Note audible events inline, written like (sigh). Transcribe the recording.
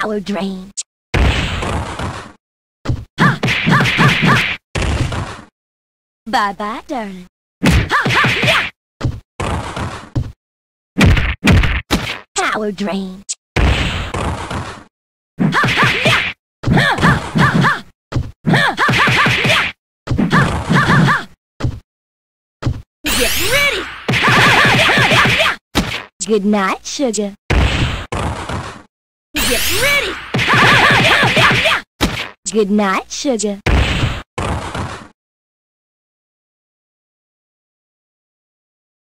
Power drain. Bye bye, darling. Power drain. Get ready! Good night, sugar. Get ready! (laughs) Good night, sugar.